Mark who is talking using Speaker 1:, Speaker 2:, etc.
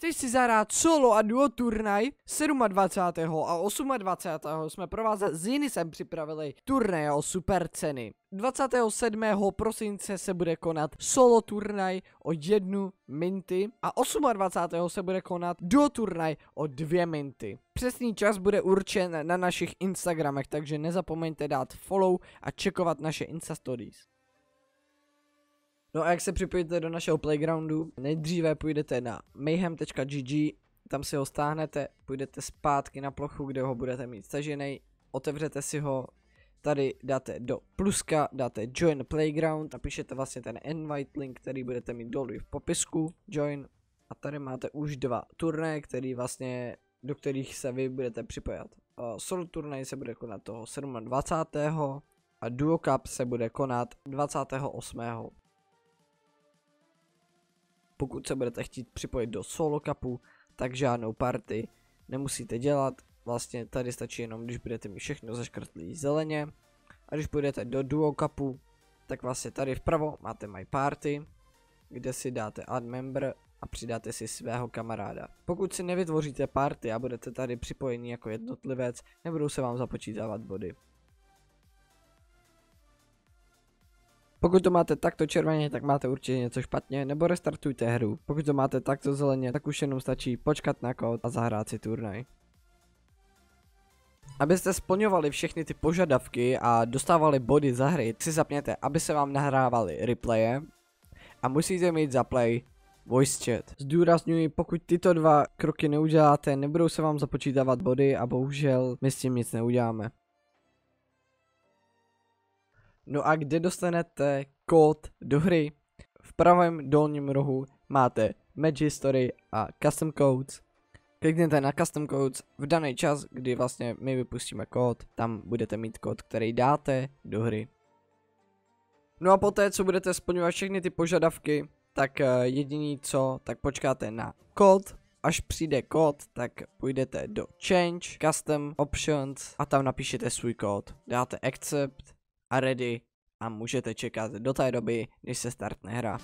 Speaker 1: Chceš si zahrát solo a duo turnaj 27. a 28. jsme pro vás s Jinisem připravili turnaj o super ceny. 27. prosince se bude konat solo turnaj o jednu minty a 28. se bude konat duo turnaj o dvě minty. Přesný čas bude určen na našich Instagramech, takže nezapomeňte dát follow a čekovat naše Insta Stories. No a jak se připojíte do našeho playgroundu, nejdříve půjdete na mayhem.gg, tam si ho stáhnete, půjdete zpátky na plochu, kde ho budete mít stažený, otevřete si ho, tady dáte do pluska, dáte join playground a píšete vlastně ten invite link, který budete mít dolů v popisku, join a tady máte už dva turné, který vlastně, do kterých se vy budete připojat. Solo turnaj se bude konat toho 27. a Duo Cup se bude konat 28. Pokud se budete chtít připojit do solo cupu, tak žádnou party nemusíte dělat. Vlastně tady stačí jenom, když budete mít všechno zaškrtlý zeleně. A když půjdete do duo cupu, tak vlastně tady vpravo máte my party, kde si dáte add member a přidáte si svého kamaráda. Pokud si nevytvoříte party a budete tady připojení jako jednotlivec, nebudou se vám započítávat body. Pokud to máte takto červeně, tak máte určitě něco špatně, nebo restartujte hru. Pokud to máte takto zeleně, tak už jenom stačí počkat na kód a zahrát si turnaj. Abyste splňovali všechny ty požadavky a dostávali body za hry, si zapněte, aby se vám nahrávaly replaye a musíte mít za play voice chat. Zdůrazňuji, pokud tyto dva kroky neuděláte, nebudou se vám započítávat body a bohužel my s tím nic neuděláme. No a kde dostanete kód do hry? V pravém dolním rohu máte Match History a Custom Codes. Klikněte na Custom Codes v daný čas, kdy vlastně my vypustíme kód, tam budete mít kód, který dáte do hry. No a poté, co budete splňovat všechny ty požadavky, tak uh, jediný co, tak počkáte na kód, až přijde kód, tak půjdete do Change, Custom Options a tam napíšete svůj kód. Dáte Accept a ready a můžete čekat do té doby, než se startne hra.